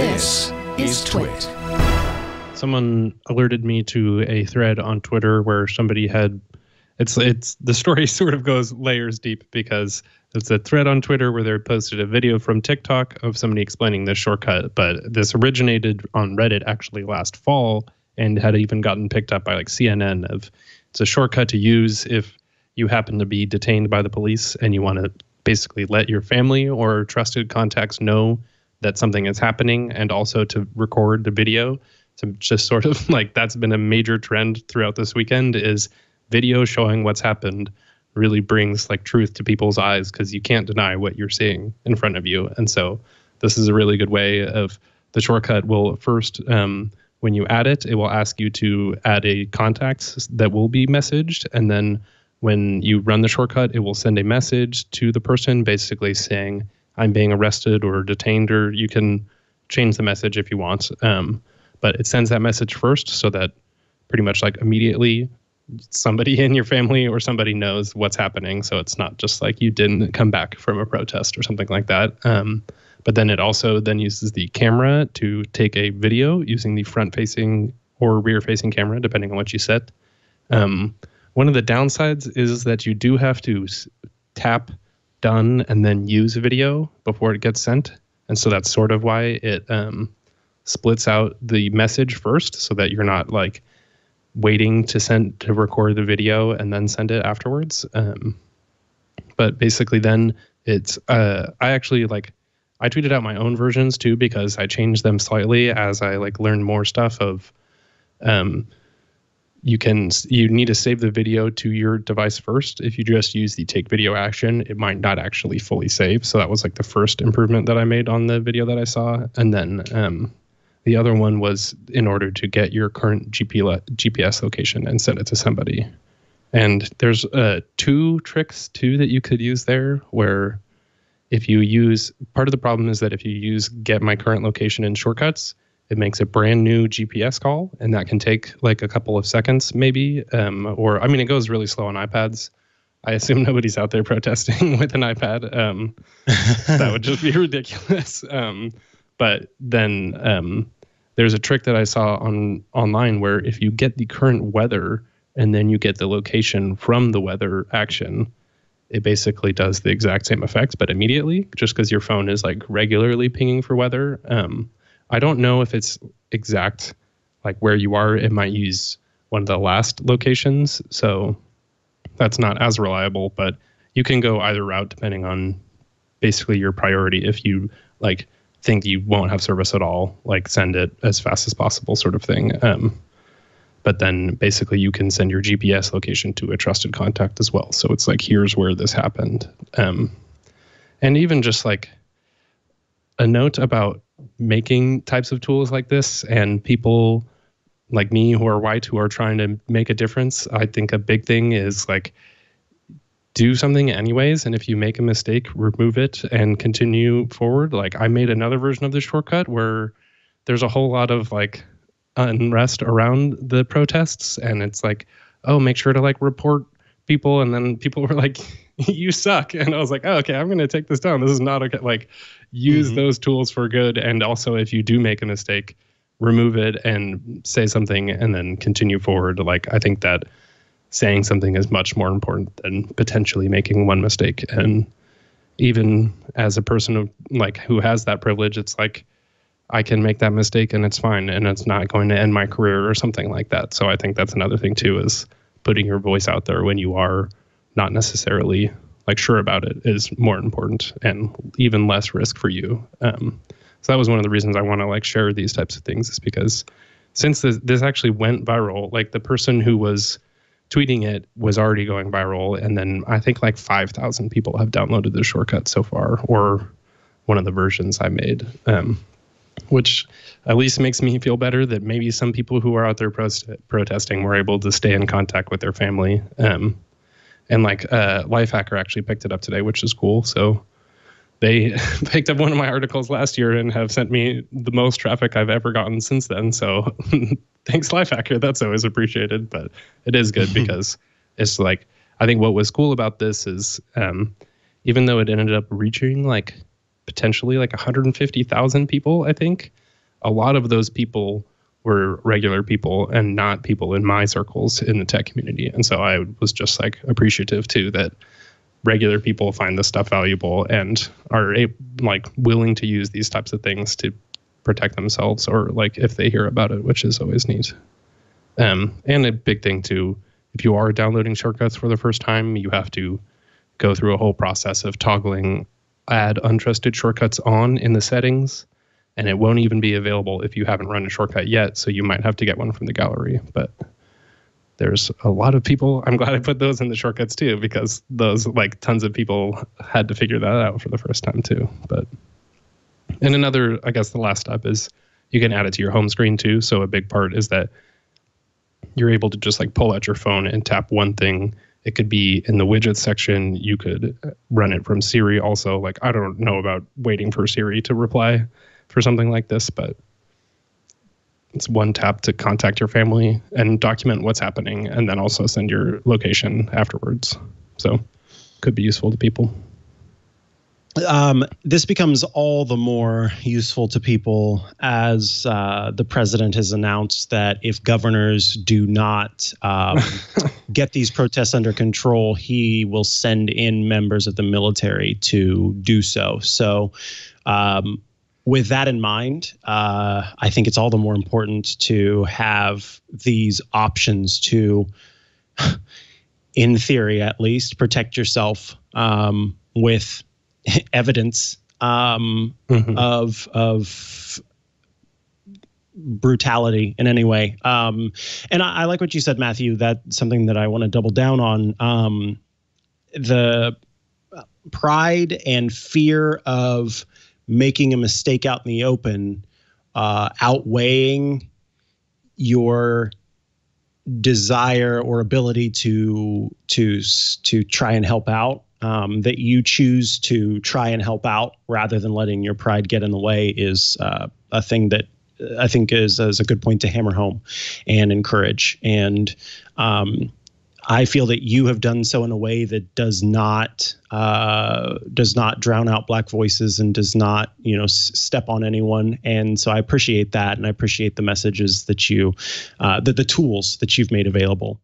This is Twit. Someone alerted me to a thread on Twitter where somebody had it's it's the story sort of goes layers deep because it's a thread on Twitter where they posted a video from TikTok of somebody explaining this shortcut, but this originated on Reddit actually last fall and had even gotten picked up by like CNN of it's a shortcut to use if you happen to be detained by the police and you want to basically let your family or trusted contacts know that something is happening and also to record the video to just sort of like that's been a major trend throughout this weekend is video showing what's happened really brings like truth to people's eyes because you can't deny what you're seeing in front of you. And so this is a really good way of the shortcut will first um, when you add it it will ask you to add a contact that will be messaged. And then when you run the shortcut it will send a message to the person basically saying i'm being arrested or detained or you can change the message if you want. Um, but it sends that message first so that pretty much like immediately somebody in your family or somebody knows what's happening. So it's not just like you didn't come back from a protest or something like that. Um, but then it also then uses the camera to take a video using the front facing or rear facing camera depending on what you set. Um, one of the downsides is that you do have to tap done and then use video before it gets sent and so that's sort of why it um, splits out the message first so that you're not like waiting to send to record the video and then send it afterwards. Um, but basically, then it's uh, I actually like I tweeted out my own versions too because I changed them slightly as I like learned more stuff of. Um, you can you need to save the video to your device first. If you just use the take video action, it might not actually fully save. So that was like the first improvement that I made on the video that I saw, and then um, the other one was in order to get your current GPS location and send it to somebody. And there's uh, two tricks too that you could use there where if you use part of the problem is that if you use get my current location in shortcuts, it makes a brand new GPS call, and that can take like a couple of seconds, maybe. Um, or I mean, it goes really slow on iPads. I assume nobody's out there protesting with an iPad. Um, that would just be ridiculous. Um, but then um, there's a trick that I saw on online where if you get the current weather and then you get the location from the weather action, it basically does the exact same effect, but immediately, just because your phone is like regularly pinging for weather. Um, I don't know if it's exact, like where you are. It might use one of the last locations, so that's not as reliable. But you can go either route depending on basically your priority. If you like think you won't have service at all, like send it as fast as possible, sort of thing. Um, but then basically you can send your GPS location to a trusted contact as well. So it's like, here's where this happened. Um, and even just like a note about making types of tools like this and people like me who are white who are trying to make a difference. I think a big thing is like do something anyways and if you make a mistake remove it and continue forward like i made another version of the shortcut where there's a whole lot of like unrest around the protests and it's like oh make sure to like report people and then people were like you suck and i was like oh, okay i'm going to take this down this is not okay like use mm-hmm. those tools for good and also if you do make a mistake remove it and say something and then continue forward like i think that saying something is much more important than potentially making one mistake. And even as a person of like who has that privilege, it's like I can make that mistake and it's fine and it's not going to end my career or something like that. So I think that's another thing too is putting your voice out there when you are not necessarily like sure about it is more important and even less risk for you. Um, so that was one of the reasons I want to like share these types of things is because since this, this actually went viral, like the person who was tweeting it was already going viral and then i think like 5000 people have downloaded the shortcut so far or one of the versions i made um, which at least makes me feel better that maybe some people who are out there protesting were able to stay in contact with their family um, and like uh, lifehacker actually picked it up today which is cool so they picked up one of my articles last year and have sent me the most traffic I've ever gotten since then. So thanks, Lifehacker. That's always appreciated. But it is good because it's like I think what was cool about this is um, even though it ended up reaching like potentially like 150,000 people, I think a lot of those people were regular people and not people in my circles in the tech community. And so I was just like appreciative too that regular people find this stuff valuable and are like willing to use these types of things to protect themselves or like if they hear about it, which is always neat. Um, and a big thing too, if you are downloading shortcuts for the first time, you have to go through a whole process of toggling add untrusted shortcuts on in the settings and it won't even be available if you haven't run a shortcut yet so you might have to get one from the gallery. But there's a lot of people. I'm glad i put those in the shortcuts too because those like tons of people had to figure that out for the first time too. But and another i guess the last step is you can add it to your home screen too. So a big part is that you're able to just like pull out your phone and tap one thing. It could be in the widget section. You could run it from siri also. Like i don't know about waiting for siri to reply for something like this but it's one tap to contact your family and document what's happening and then also send your location afterwards so could be useful to people um, this becomes all the more useful to people as uh, the president has announced that if governors do not um, get these protests under control, he will send in members of the military to do so. So, um, with that in mind, uh, I think it's all the more important to have these options to, in theory at least, protect yourself um, with evidence um, mm-hmm. of of brutality in any way. Um, and I, I, like what you said, Matthew. That's something that I want to double down on. Um, the pride and fear of making a mistake out in the open uh, outweighing your desire or ability to to to try and help out um, that you choose to try and help out rather than letting your pride get in the way is uh, a thing that I think is, is a good point to hammer home and encourage. And um, I feel that you have done so in a way that does not uh, does not drown out black voices and does not you know s- step on anyone. And so I appreciate that, and I appreciate the messages that you uh, the the tools that you've made available.